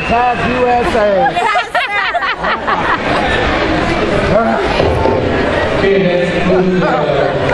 Advertise USA. Yes, sir.